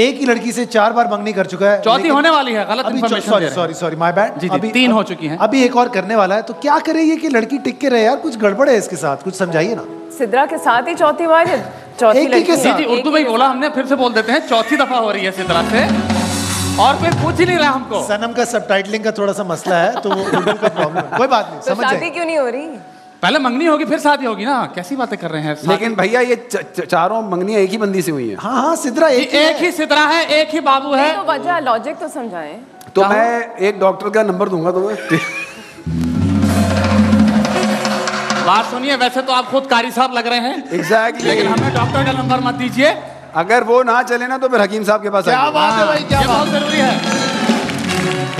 एक ही लड़की से चार बार मंगनी कर चुका है चौथी होने वाली है गलत अभी sorry sorry sorry my bad जी, जी, तीन हो चुकी हैं। अभी एक और करने वाला है तो क्या करे ये कि लड़की टिक के रहे यार कुछ गड़बड़ है इसके साथ कुछ समझाइए ना। सिद्रा के साथ ही चौथी बार चौथी ही लड़की जी साथ। जी उर्दू में बोला हमने फिर से बोल देते हैं चौथी दफ़ा हो रही है तरह से और कोई पूछ ही नहीं रहा हमको। सनम का सबटाइटलिंग का थोड़ा सा मसला है तो वो उर्दू का प्रॉब्लम है। कोई बात नहीं तो समझ क्यों नहीं हो रही? पहले मंगनी होगी फिर शादी होगी ना। कैसी बातें कर रहे हैं? लेकिन भैया ये च- च- चारों मंगनियाँ एक ही बंदी से हुई है। हाँ हाँ सिद्रा एक ही एक है। सितरा है एक ही बाबू है। तो वजह लॉजिक तो समझाएँ। तो मैं एक डॉक्टर का नंबर दूँगा तुम्हें बात सुनिए वैसे तो आप खुद कारी साहब लग रहे हैं। एग्जैक्टली लेकिन हमें डॉक्टर का नंबर मत दीजिए। अगर वो ना चले ना तो फिर हकीम साहब के पास क्या। बात है भाई क्या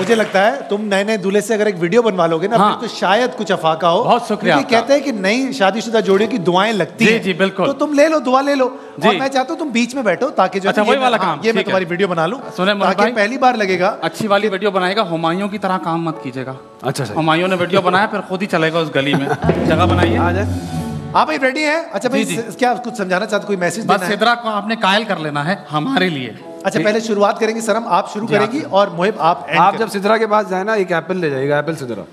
मुझे लगता है तुम नए नए दूल्हे से अगर एक वीडियो बनवा लोगे ना हाँ। तो शायद कुछ अफाका हो। बहुत शुक्रिया क्योंकि कहते हैं कि नई शादीशुदा जोड़ियों की दुआएँ लगती जी, जी, बिल्कुल। तो तुम ले लो दुआ ले लो। और मैं चाहता हूँ तुम बीच में बैठो ताकि जो अच्छा, ये वाला हाँ, काम, ये मैं तुम्हारी वीडियो बना लूँ। ताकि पहली बार लगेगा। अच्छी वाली वीडियो बनाएगा हुमायूं की तरह काम मत कीजिएगा। अच्छा हुमायूं ने वीडियो बनाया फिर खुद ही चलेगा उस गली में। जगह बनाइए। आ जाए। हाँ भाई रेडी है? अच्छा भाई क्या कुछ समझाना चाहते कोई मैसेज बस देना है? को आपने कायल कर लेना है हमारे लिए। अच्छा पहले शुरुआत करेंगे सरम आप शुरू करेंगी और मुहिब आप आप जब सिद्रा के पास जाए ना एक एप्पल ले जाइएगा एप्पल सिद्रा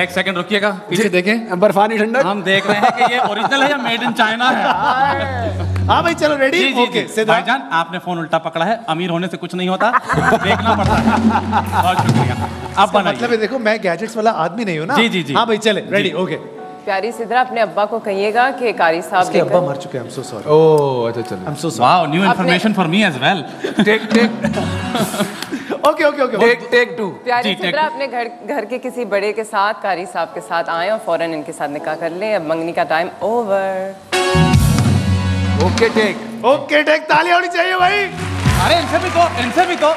एक सेकंड रुकिएगा पीछे देखें। बर्फानी ठंडक। हम देख रहे हैं कि ये ओरिजिनल है या मेड इन चाइना है? हाँ भाई चलो रेडी जी जी ओके जी। सिद्रा भाईजान आपने फ़ोन उल्टा पकड़ा है अमीर होने से कुछ नहीं होता देखना पड़ता है। बहुत शुक्रिया। अब मतलब देखो मैं गैजेट्स वाला आदमी नहीं हूँ ना। जी, जी, जी। हाँ भाई चले रेडी ओके प्यारी सिद्रा अपने अब्बा को कहिएगा कि कारी साहब उसके अब्बा मर चुके हैं आई एम सो सॉरी ओह अच्छा। चलो I am so sorry wow new information for me as well take take okay okay okay take take two प्यारी सिद्रा अपने घर घर के किसी बड़े के साथ कारी साहब के साथ आए और फ़ौरन इनके साथ निकाह कर ले। अब मंगनी का time over okay take okay take ताली होनी चाहिए भाई। अरे इनसे भी तो इनसे भी तो